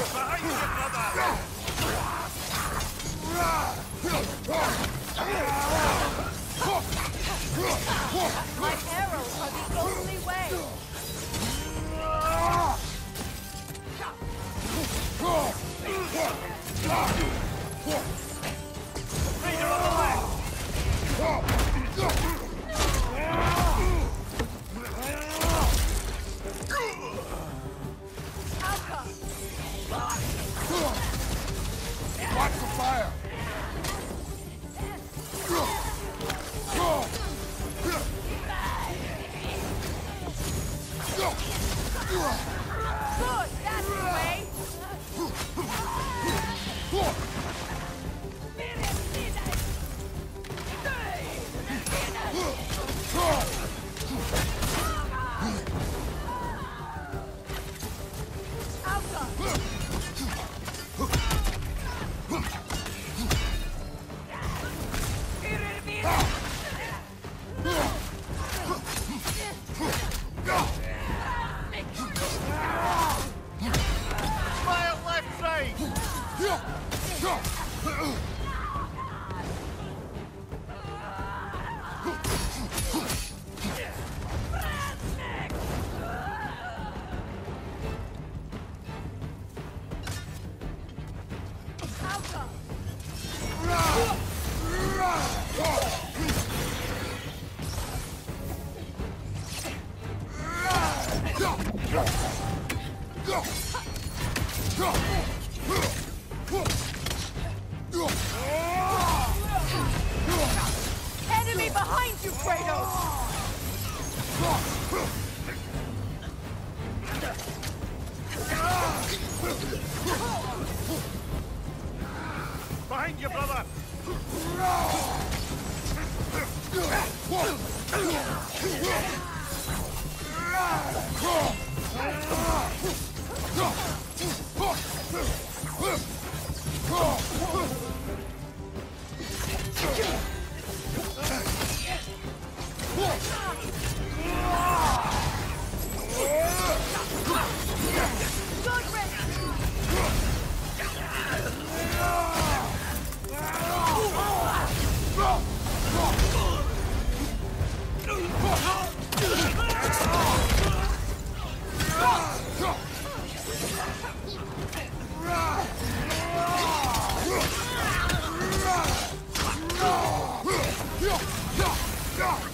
Behind you, brother! Fire Kratos! Quick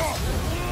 Oh!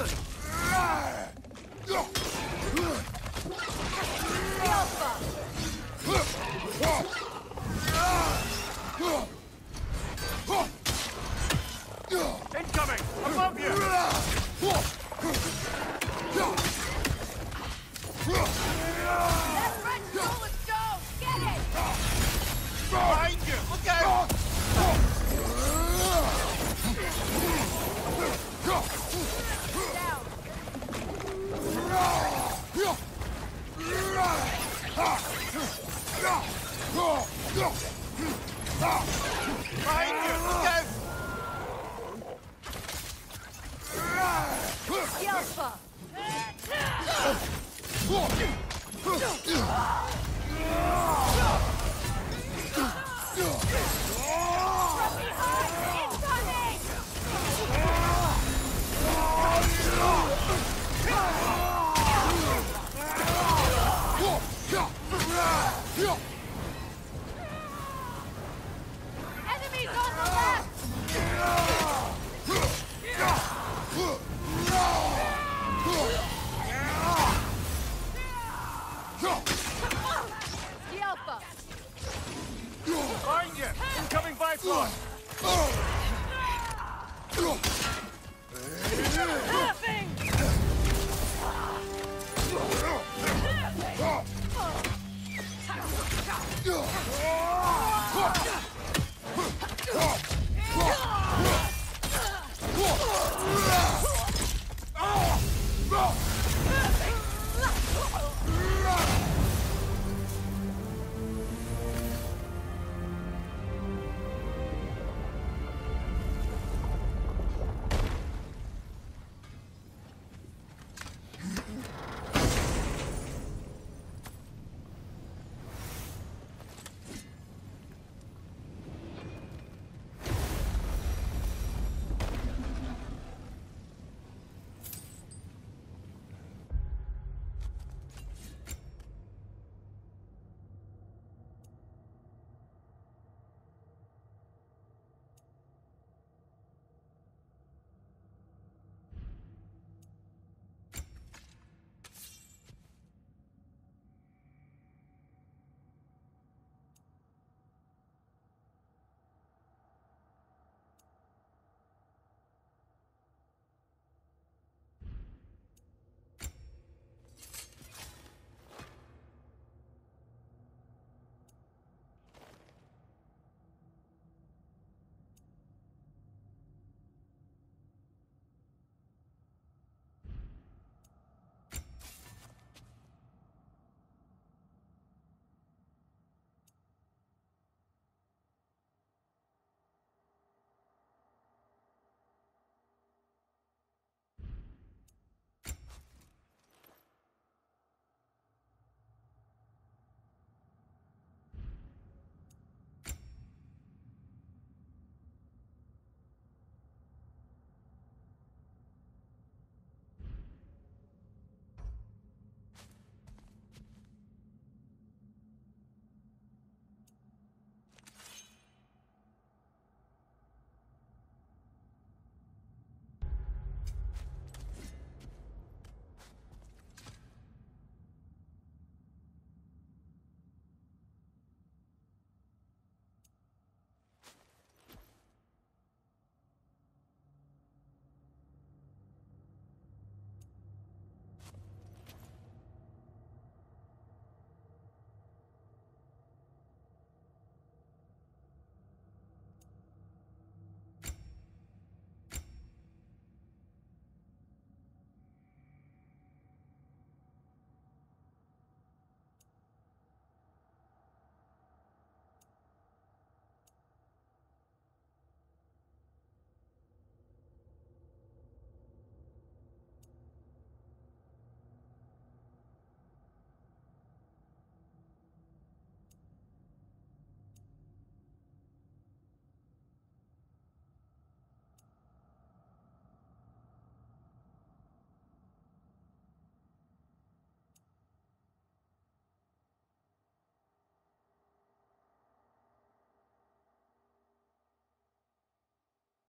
Huh. Oh!